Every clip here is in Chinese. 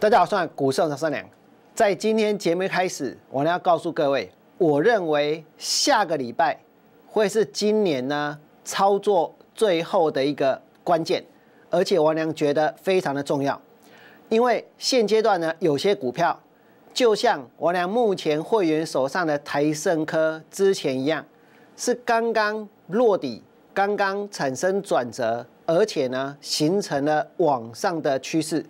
大家好，我是股市长三良。在今天节目开始，我呢要告诉各位，我认为下个礼拜会是今年呢操作最后的一个关键，而且王良觉得非常的重要，因为现阶段呢有些股票，就像王良目前会员手上的台盛科之前一样，是刚刚落底，刚刚产生转折，而且呢形成了往上的趋势。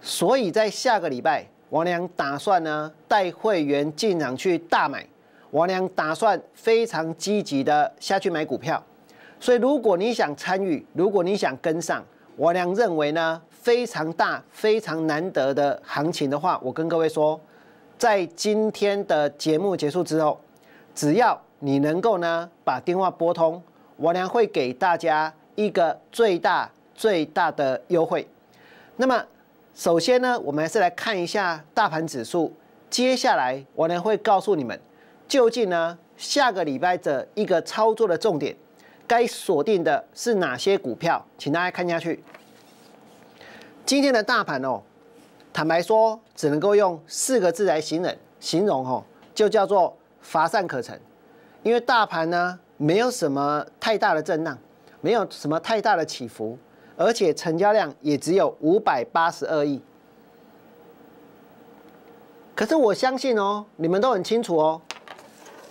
所以在下个礼拜，王良打算呢带会员进场去大买，王良打算非常积极的下去买股票。所以如果你想参与，如果你想跟上，王良认为呢非常大、非常难得的行情的话，我跟各位说，在今天的节目结束之后，只要你能够呢把电话拨通，王良会给大家一个最大最大的优惠。那么。首先呢，我们还是来看一下大盘指数。接下来我呢会告诉你们，究竟呢下个礼拜的一个操作的重点，该锁定的是哪些股票？请大家看下去。今天的大盘哦，坦白说，只能够用四个字来形容，形容哦，就叫做乏善可陈。因为大盘呢没有什么太大的震荡，没有什么太大的起伏。而且成交量也只有五百八十二亿，可是我相信哦，你们都很清楚哦，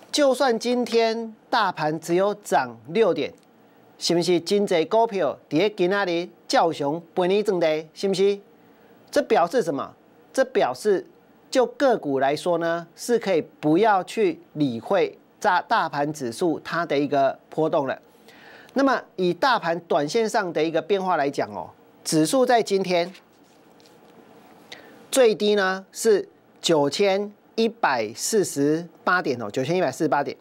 就算今天大盘只有涨六点，是不是金济股票在今那里叫熊本利正的，是不是？这表示什么？这表示就个股来说呢，是可以不要去理会大大盘指数它的一个波动了。那么以大盘短线上的一个变化来讲哦，指数在今天最低呢是九千一百四十八点哦，九千一百四十八点，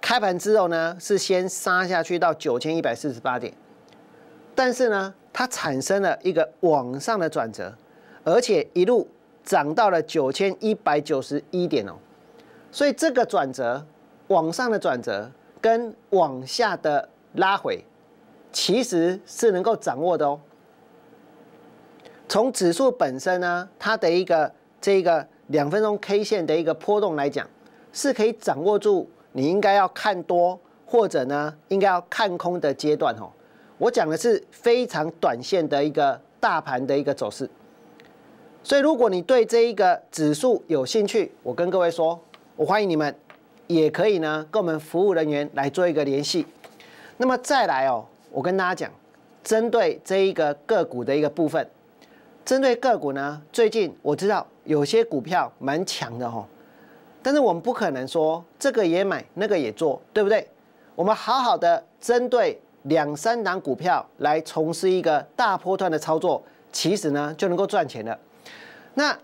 开盘之后呢是先杀下去到九千一百四十八点，但是呢它产生了一个往上的转折，而且一路涨到了九千一百九十一点哦，所以这个转折往上的转折跟往下的。拉回其实是能够掌握的哦。从指数本身呢，它的一个这个两分钟 K 线的一个波动来讲，是可以掌握住你应该要看多或者呢应该要看空的阶段哦。我讲的是非常短线的一个大盘的一个走势。所以如果你对这一个指数有兴趣，我跟各位说，我欢迎你们，也可以呢跟我们服务人员来做一个联系。那么再来哦，我跟大家讲，针对这一个个股的一个部分，针对个股呢，最近我知道有些股票蛮强的哦，但是我们不可能说这个也买，那个也做，对不对？我们好好的针对两三档股票来从事一个大波段的操作，其实呢就能够赚钱了。那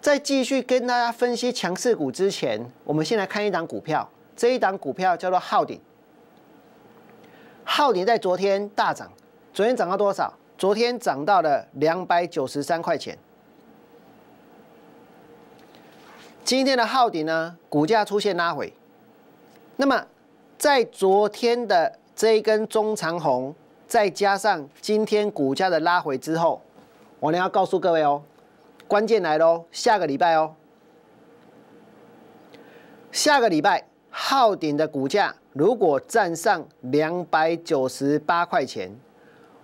在继续跟大家分析强势股之前，我们先来看一档股票，这一档股票叫做浩鼎。浩鼎在昨天大涨，昨天涨到多少？昨天涨到了两百九十三块钱。今天的浩鼎呢，股价出现拉回。那么，在昨天的这一根中长红，再加上今天股价的拉回之后，我呢要告诉各位哦，关键来喽，下个礼拜哦，下个礼拜浩鼎的股价。如果站上两百九十八块钱，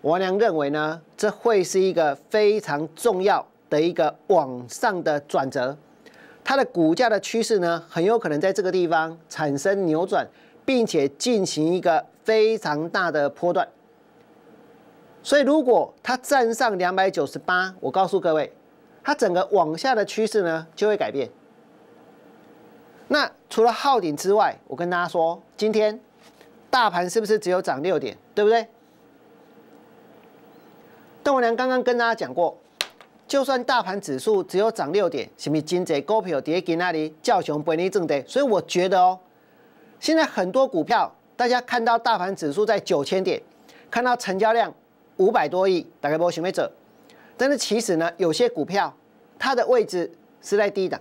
王良认为呢，这会是一个非常重要的一个往上的转折，它的股价的趋势呢，很有可能在这个地方产生扭转，并且进行一个非常大的波段。所以，如果它站上两百九十八，我告诉各位，它整个往下的趋势呢就会改变。那除了昊鼎之外，我跟大家说，今天大盘是不是只有涨六点，对不对？邓文良刚刚跟大家讲过，就算大盘指数只有涨六点，什么金贼股票跌给那里叫熊本利正的，所以我觉得哦，现在很多股票，大家看到大盘指数在九千点，看到成交量五百多亿，大概不行没走，但是其实呢，有些股票它的位置是在低档。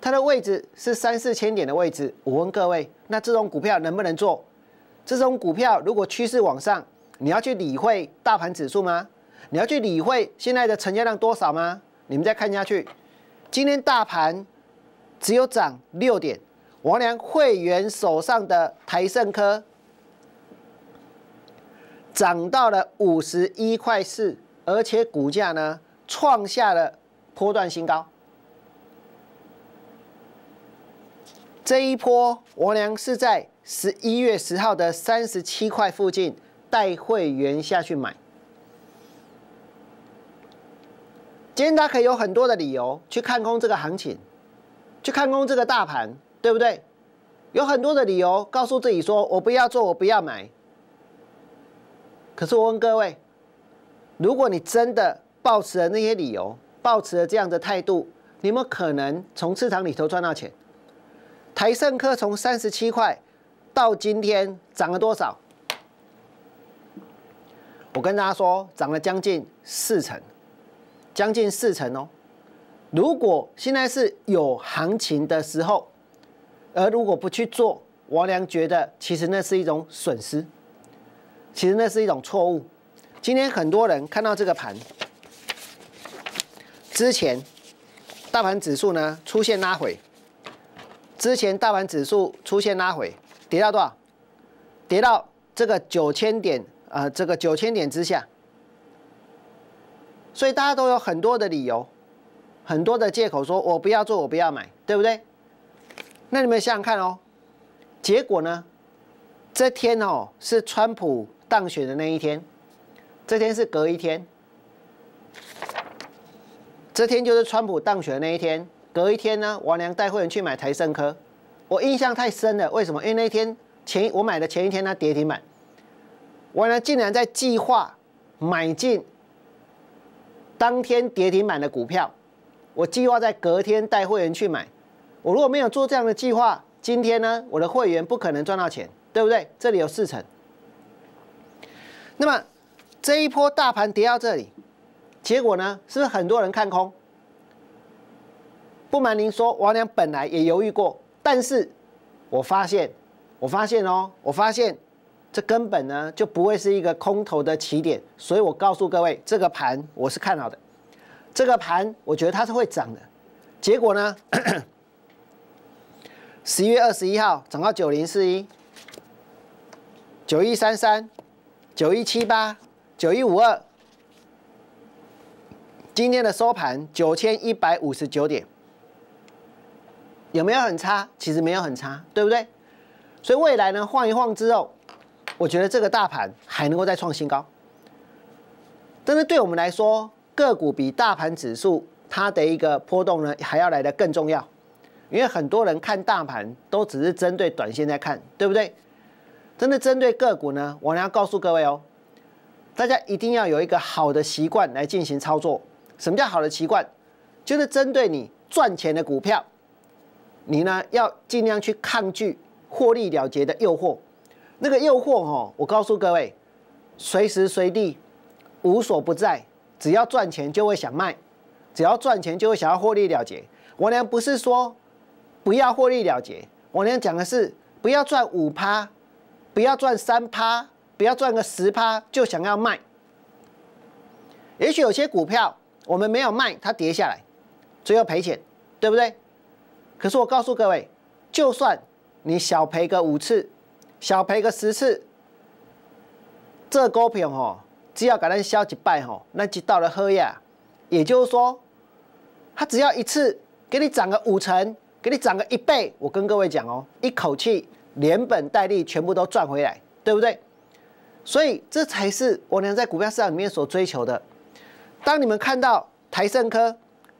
它的位置是三四千点的位置，我问各位，那这种股票能不能做？这种股票如果趋势往上，你要去理会大盘指数吗？你要去理会现在的成交量多少吗？你们再看下去，今天大盘只有涨六点，王良会员手上的台盛科涨到了五十一块四，而且股价呢创下了波段新高。这一波，我娘是在十一月十号的三十七块附近带会员下去买。今天他可以有很多的理由去看空这个行情，去看空这个大盘，对不对？有很多的理由告诉自己说：“我不要做，我不要买。”可是我问各位，如果你真的抱持了那些理由，抱持了这样的态度，你有没有可能从市场里头赚到钱？台盛科从三十七块到今天涨了多少？我跟大家说，涨了将近四成，将近四成哦。如果现在是有行情的时候，而如果不去做，王良觉得其实那是一种损失，其实那是一种错误。今天很多人看到这个盘之前，大盘指数呢出现拉回。之前大盘指数出现拉回，跌到多少？跌到这个九千点啊，这个九千点之下。所以大家都有很多的理由，很多的借口，说我不要做，我不要买，对不对？那你们想想看哦，结果呢？这天哦是川普当选的那一天，这天是隔一天，这天就是川普当选的那一天。隔一天呢，王良带会员去买台盛科，我印象太深了。为什么？因为那天前我买的前一天它跌停板，王良竟然在计划买进当天跌停板的股票。我计划在隔天带会员去买。我如果没有做这样的计划，今天呢，我的会员不可能赚到钱，对不对？这里有四成。那么这一波大盘跌到这里，结果呢，是不是很多人看空？不瞒您说，王良本来也犹豫过，但是我发现，我发现哦，我发现这根本呢就不会是一个空头的起点，所以我告诉各位，这个盘我是看好的，这个盘我觉得它是会涨的。结果呢，十一月二十一号涨到九零四一、九一三三、九一七八、九一五二，今天的收盘九千一百五十九点。有没有很差？其实没有很差，对不对？所以未来呢，晃一晃之后，我觉得这个大盘还能够再创新高。但是对我们来说，个股比大盘指数它的一个波动呢，还要来的更重要。因为很多人看大盘都只是针对短线在看，对不对？真的针对个股呢，我要告诉各位哦，大家一定要有一个好的习惯来进行操作。什么叫好的习惯？就是针对你赚钱的股票。你呢要尽量去抗拒获利了结的诱惑，那个诱惑哦，我告诉各位，随时随地无所不在，只要赚钱就会想卖，只要赚钱就会想要获利了结。我呢不是说不要获利了结，我呢讲的是不要赚五趴，不要赚三趴，不要赚个十趴就想要卖。也许有些股票我们没有卖，它跌下来，最后赔钱，对不对？可是我告诉各位，就算你小赔个五次，小赔个十次，这股票吼，只要给它消一败吼，那就到了喝呀。也就是说，它只要一次给你涨个五成，给你涨个一倍，我跟各位讲哦，一口气连本带利全部都赚回来，对不对？所以这才是我娘在股票市场里面所追求的。当你们看到台盛科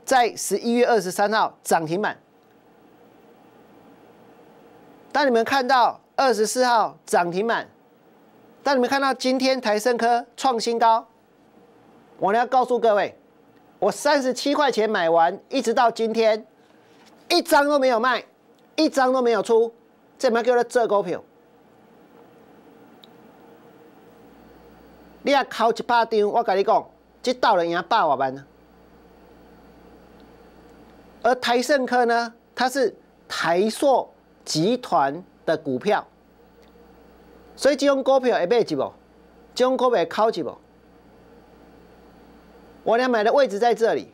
在十一月二十三号涨停板。当你们看到二十四号涨停板，当你们看到今天台盛科创新高，我要告诉各位，我三十七块钱买完，一直到今天，一张都没有卖，一张都没有出，这么叫做这股票？你要考一百张，我跟你讲，这到了赢百万呢。而台盛科呢，它是台硕。集团的股票，所以这种股票会买几不？这种股票会考几不？我俩买的位置在这里，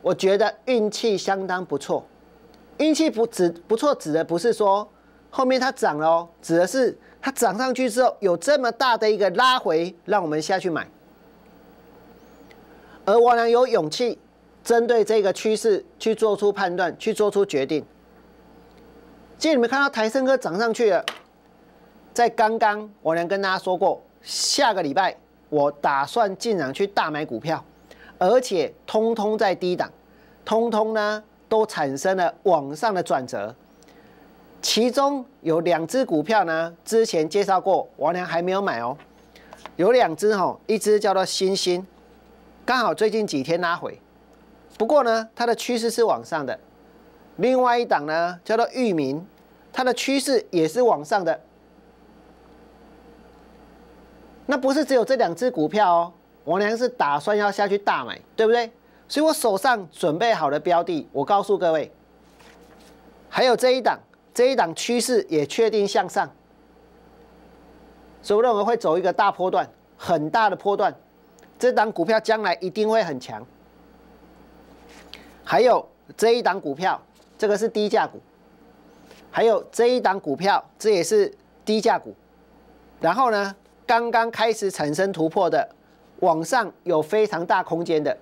我觉得运气相当不错。运气不指不错，指的不是说后面它涨了哦，指的是它涨上去之后有这么大的一个拉回，让我们下去买。而我俩有勇气针对这个趋势去做出判断，去做出决定。今天你们看到台升哥涨上去了，在刚刚我能跟大家说过，下个礼拜我打算进场去大买股票，而且通通在低档，通通呢都产生了往上的转折。其中有两只股票呢，之前介绍过，王良还没有买哦。有两只哈，一只叫做星星。刚好最近几天拉回，不过呢，它的趋势是往上的。另外一档呢，叫做域名，它的趋势也是往上的。那不是只有这两只股票哦，王良是打算要下去大买，对不对？所以我手上准备好的标的，我告诉各位，还有这一档，这一档趋势也确定向上，所以我认为会走一个大波段，很大的波段。这档股票将来一定会很强。还有这一档股票，这个是低价股。还有这一档股票，这也是低价股。然后呢，刚刚开始产生突破的，往上有非常大空间的。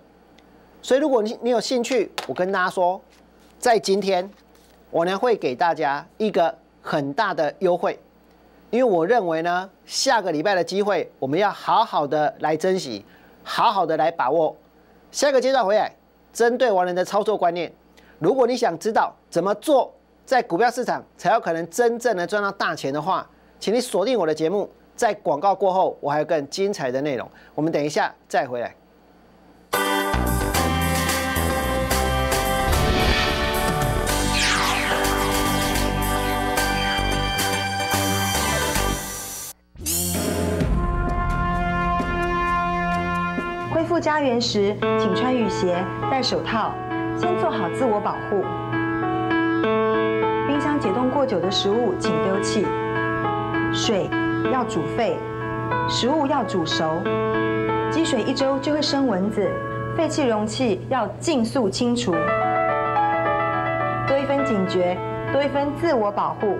所以如果你你有兴趣，我跟大家说，在今天我呢会给大家一个很大的优惠，因为我认为呢，下个礼拜的机会我们要好好的来珍惜。好好的来把握，下个阶段回来，针对王人的操作观念，如果你想知道怎么做，在股票市场才有可能真正的赚到大钱的话，请你锁定我的节目，在广告过后，我还有更精彩的内容，我们等一下再回来。恢复家园时，请穿雨鞋、戴手套，先做好自我保护。冰箱解冻过久的食物，请丢弃。水要煮沸，食物要煮熟。积水一周就会生蚊子，废弃容器要尽速清除。多一分警觉，多一分自我保护。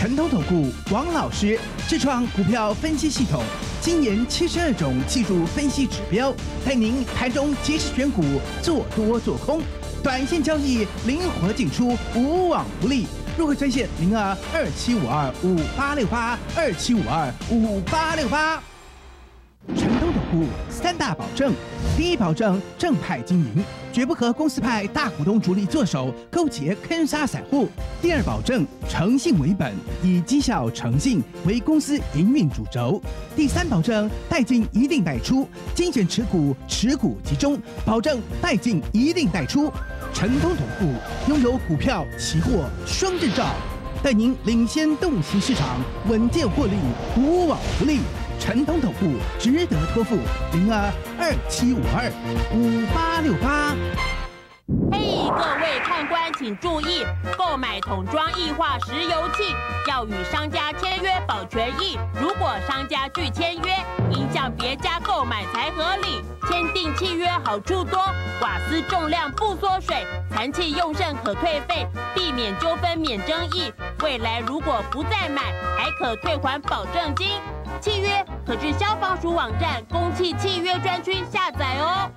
陈通统顾王老师，智创股票分析系统。今年七十二种技术分析指标，带您盘中及时选股，做多做空，短线交易灵活进出，无往不利。入会专线零二二七五二五八六八二七五二五八六八。成功总部三大保证：第一，保证正派经营，绝不和公司派大股东主力做手，勾结坑杀散户；第二，保证诚信为本，以绩效诚信为公司营运主轴；第三，保证带进一定带出，精选持股，持股集中，保证带进一定带出。成功总部拥有股票、期货双证照，带您领先洞悉市场，稳健获利，无往不利。陈通投顾值得托付，零二二七五二五八六八。嘿，各位看官，请注意，购买桶装液化石油气要与商家签约保全益。如果商家拒签约，应向别家购买才合理。签订契约好处多，瓦斯重量不缩水，残气用剩可退费，避免纠纷免争议。未来如果不再买，还可退还保证金。契约可至消防署网站公契契约专区下载哦。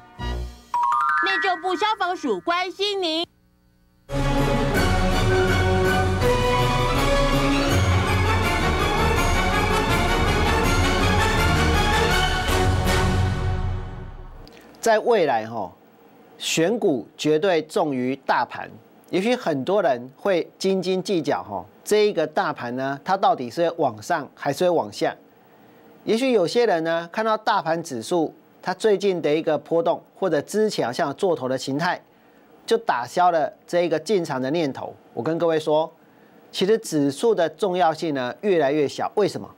内政部消防署关心您。在未来哈，选股绝对重于大盘。也许很多人会斤斤计较哈，这一个大盘呢，它到底是往上还是会往下？也许有些人呢，看到大盘指数它最近的一个波动，或者之前好像做头的形态，就打消了这一个进场的念头。我跟各位说，其实指数的重要性呢越来越小。为什么？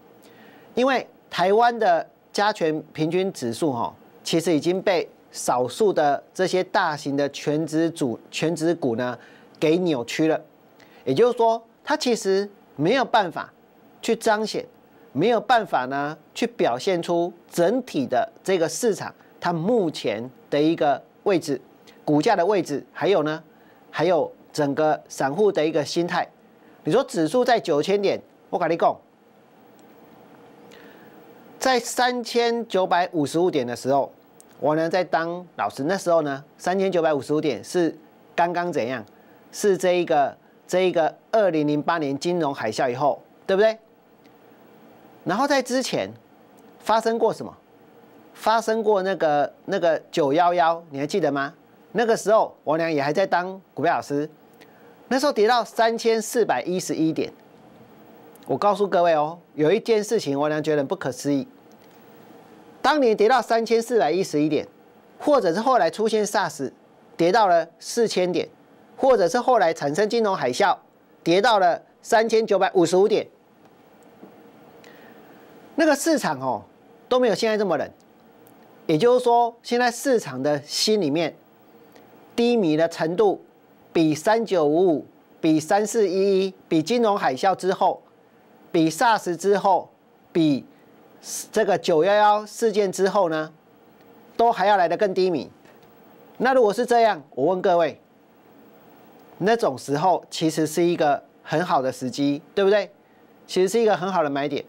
因为台湾的加权平均指数哈，其实已经被少数的这些大型的全指主全指股呢给扭曲了。也就是说，它其实没有办法去彰显。没有办法呢，去表现出整体的这个市场它目前的一个位置、股价的位置，还有呢，还有整个散户的一个心态。你说指数在九千点，我跟你讲，在三千九百五十五点的时候，我呢在当老师，那时候呢，三千九百五十五点是刚刚怎样？是这一个这一个二零零八年金融海啸以后，对不对？然后在之前发生过什么？发生过那个那个九幺幺，你还记得吗？那个时候王良也还在当股票老师，那时候跌到三千四百一十一点。我告诉各位哦，有一件事情王良觉得不可思议。当年跌到三千四百一十一点，或者是后来出现 SARS，跌到了四千点，或者是后来产生金融海啸，跌到了三千九百五十五点。那个市场哦都没有现在这么冷，也就是说，现在市场的心里面低迷的程度，比三九五五、比三四一一、比金融海啸之后、比 SARS 之后、比这个九幺幺事件之后呢，都还要来得更低迷。那如果是这样，我问各位，那种时候其实是一个很好的时机，对不对？其实是一个很好的买点。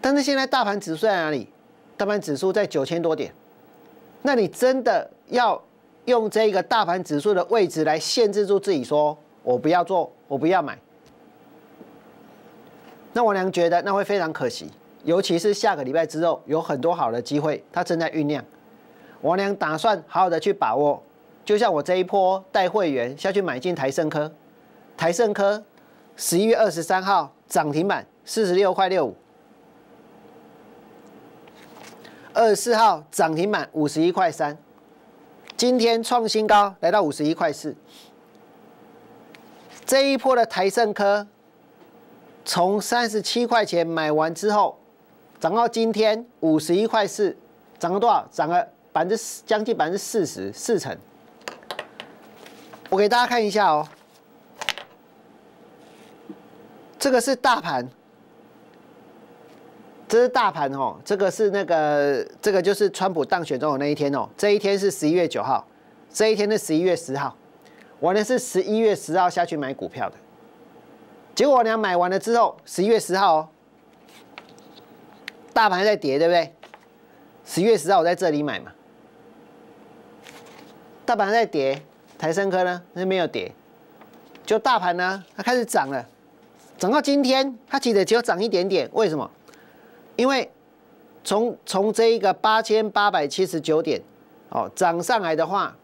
但是现在大盘指数在哪里？大盘指数在九千多点。那你真的要用这个大盘指数的位置来限制住自己，说我不要做，我不要买。那我娘觉得那会非常可惜，尤其是下个礼拜之后有很多好的机会，它正在酝酿。我娘打算好好的去把握，就像我这一波带会员下去买进台盛科，台盛科十一月二十三号涨停板四十六块六五。二十四号涨停板五十一块三，今天创新高来到五十一块四。这一波的台盛科从三十七块钱买完之后，涨到今天五十一块四，涨了多少？涨了百分之，将近百分之四十四成。我给大家看一下哦，这个是大盘。这是大盘哦，这个是那个，这个就是川普当选总统那一天哦。这一天是十一月九号，这一天是十一月十号。我呢是十一月十号下去买股票的，结果我俩买完了之后，十一月十号哦，大盘在跌，对不对？十一月十号我在这里买嘛，大盘在跌，台升科呢那没有跌，就大盘呢它开始涨了，涨到今天它其实只有涨一点点，为什么？因为从从这一个八千八百七十九点哦涨上来的话，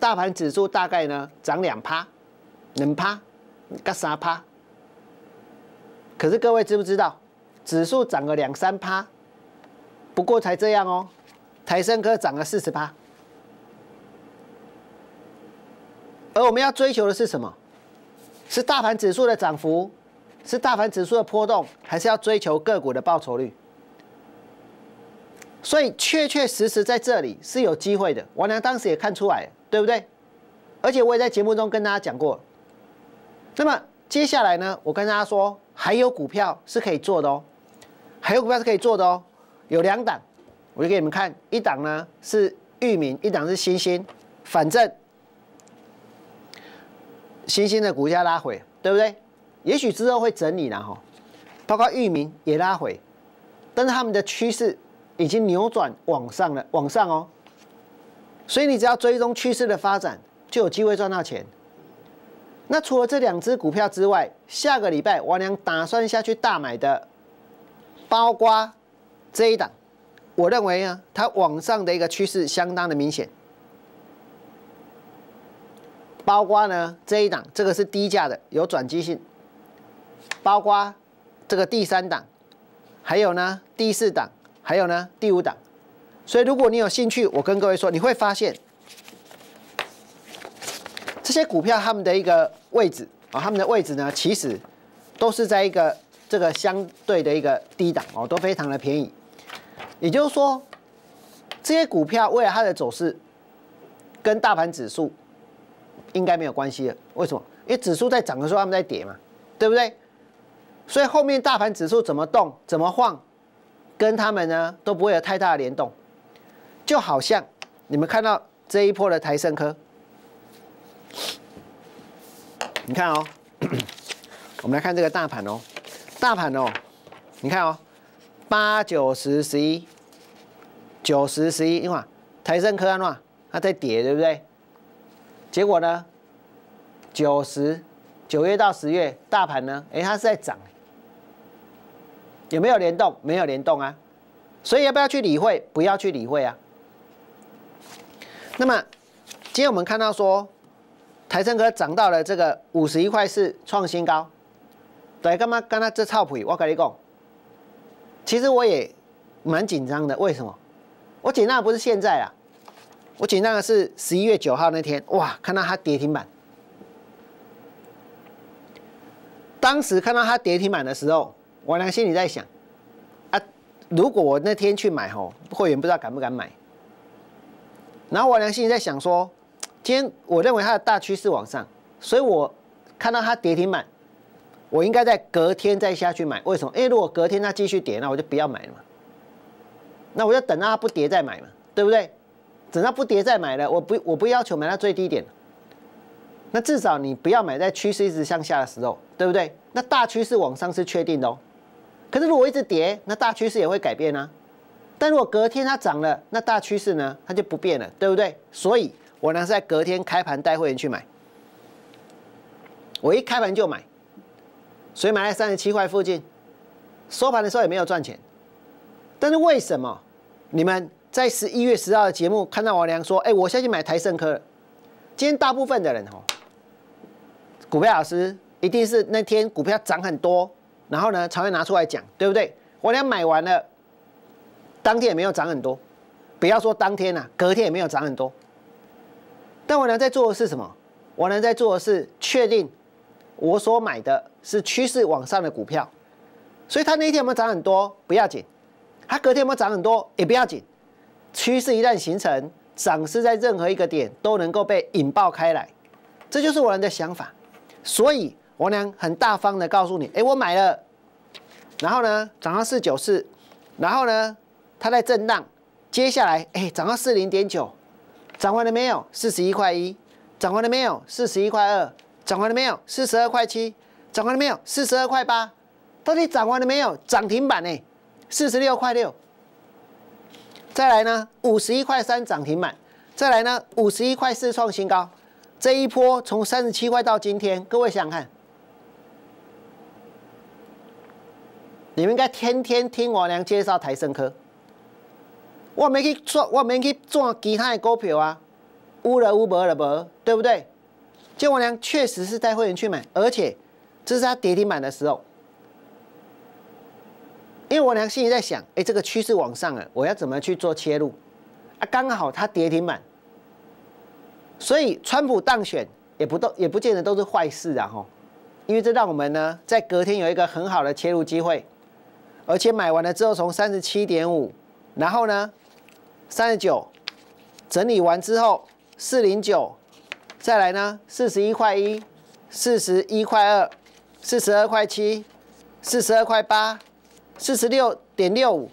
大盘指数大概呢涨两趴，两趴，个三趴。可是各位知不知道，指数涨了两三趴，不过才这样哦。台升科涨了四十趴，而我们要追求的是什么？是大盘指数的涨幅，是大盘指数的波动，还是要追求个股的报酬率？所以确确实实在这里是有机会的，王良当时也看出来，对不对？而且我也在节目中跟大家讲过。那么接下来呢，我跟大家说，还有股票是可以做的哦，还有股票是可以做的哦，有两档，我就给你们看，一档呢是域名，一档是新兴，反正新兴的股价拉回，对不对？也许之后会整理了哈，包括域名也拉回，但是他们的趋势。已经扭转往上了，往上哦，所以你只要追踪趋势的发展，就有机会赚到钱。那除了这两只股票之外，下个礼拜王良打算下去大买的，包括这一档，我认为啊，它往上的一个趋势相当的明显。包括呢这一档，这个是低价的，有转机性。包括这个第三档，还有呢第四档。还有呢，第五档，所以如果你有兴趣，我跟各位说，你会发现这些股票它们的一个位置啊，它们的位置呢，其实都是在一个这个相对的一个低档哦，都非常的便宜。也就是说，这些股票未来它的走势跟大盘指数应该没有关系的。为什么？因为指数在涨的时候，它们在跌嘛，对不对？所以后面大盘指数怎么动，怎么晃？跟他们呢都不会有太大的联动，就好像你们看到这一波的台盛科，你看哦，我们来看这个大盘哦，大盘哦，你看哦，八九十十一，九十十一，因为台盛科啊，它在跌，对不对？结果呢，九十九月到十月，大盘呢，哎，它是在涨，有没有联动？没有联动啊，所以要不要去理会？不要去理会啊。那么，今天我们看到说，台盛哥涨到了这个五十一块四，创新高。对，干嘛？刚刚这操皮，我跟你讲，其实我也蛮紧张的。为什么？我紧张的不是现在啊，我紧张的是十一月九号那天，哇，看到它跌停板。当时看到它跌停板的时候，我良心里在想，啊，如果我那天去买吼，会员不知道敢不敢买。然后我良心里在想说，今天我认为它的大趋势往上，所以我看到它跌停板，我应该在隔天再下去买。为什么？因为如果隔天它继续跌，那我就不要买了嘛。那我就等到它不跌再买嘛，对不对？等到不跌再买了，我不我不要求买到最低点。那至少你不要买在趋势一直向下的时候，对不对？那大趋势往上是确定的哦。可是如果一直跌，那大趋势也会改变啊。但如果隔天它涨了，那大趋势呢，它就不变了，对不对？所以我呢是在隔天开盘带会员去买，我一开盘就买，所以买在三十七块附近，收盘的时候也没有赚钱。但是为什么你们在十一月十号的节目看到王良说，哎，我下去买台盛科了？今天大部分的人哦，股票老师一定是那天股票涨很多，然后呢才会拿出来讲，对不对？我俩买完了。当天也没有涨很多，不要说当天呐，隔天也没有涨很多。但我呢在做的是什么？我呢在做的是确定我所买的是趋势往上的股票，所以它那一天有没有涨很多不要紧，它隔天有没有涨很多也不要紧。趋势一旦形成，涨势在任何一个点都能够被引爆开来，这就是我的想法。所以我娘很大方的告诉你，哎，我买了，然后呢涨到四九四，然后呢。它在震荡，接下来哎涨到四零点九，涨完了没有？四十一块一，涨完了没有？四十一块二，涨完了没有？四十二块七，涨完了没有？四十二块八，到底涨完了没有？涨停板呢？四十六块六，再来呢？五十一块三涨停板，再来呢？五十一块四创新高，这一波从三十七块到今天，各位想想看。你们应该天天听我娘介绍台盛科。我没去做，我没去做其他的股票啊，乌了乌无了无，对不对？结果呢，确实是带会员去买，而且这是他跌停板的时候，因为我娘心里在想，哎，这个趋势往上了，我要怎么去做切入？啊，刚好他跌停板，所以川普当选也不都也不见得都是坏事啊，吼，因为这让我们呢在隔天有一个很好的切入机会，而且买完了之后从三十七点五，然后呢？三十九，整理完之后，四零九，再来呢？四十一块一，四十一块二，四十二块七，四十二块八，四十六点六五，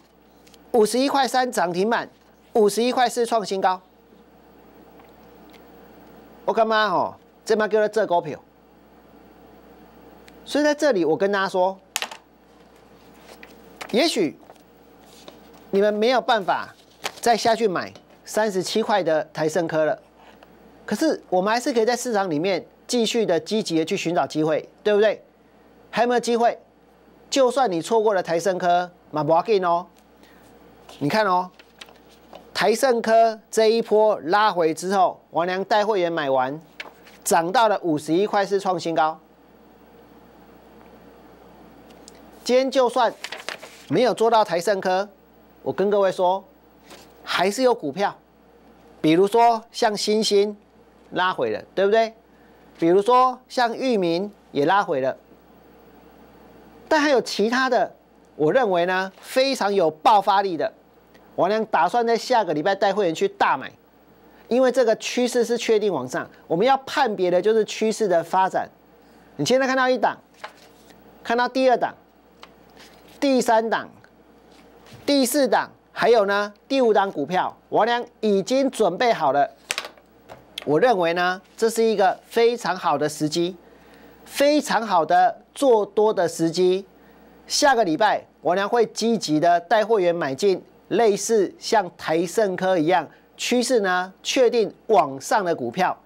五十一块三涨停板，五十一块四创新高。我干嘛吼？这嘛叫做这股票。所以在这里，我跟大家说，也许你们没有办法。再下去买三十七块的台盛科了，可是我们还是可以在市场里面继续的积极的去寻找机会，对不对？还有没有机会？就算你错过了台盛科，马不要紧哦。你看哦，台盛科这一波拉回之后，王良带会员买完，涨到了五十一块，是创新高。今天就算没有做到台盛科，我跟各位说。还是有股票，比如说像星星拉回了，对不对？比如说像域名也拉回了，但还有其他的，我认为呢非常有爆发力的，我俩打算在下个礼拜带会员去大买，因为这个趋势是确定往上，我们要判别的就是趋势的发展。你现在看到一档，看到第二档、第三档、第四档。还有呢，第五档股票，王良已经准备好了。我认为呢，这是一个非常好的时机，非常好的做多的时机。下个礼拜，王良会积极的带会员买进类似像台盛科一样趋势呢确定往上的股票。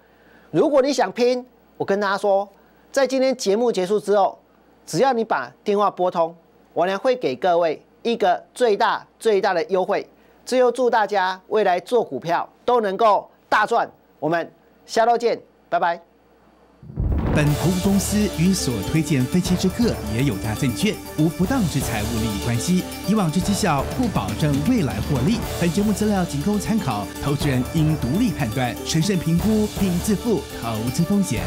如果你想拼，我跟大家说，在今天节目结束之后，只要你把电话拨通，我呢会给各位一个最大最大的优惠。最后祝大家未来做股票都能够大赚。我们下周见，拜拜。本投资公司与所推荐分期之客也有大证券无不当之财务利益关系，以往之绩效不保证未来获利。本节目资料仅供参考，投资人应独立判断、审慎评估并自负投资风险。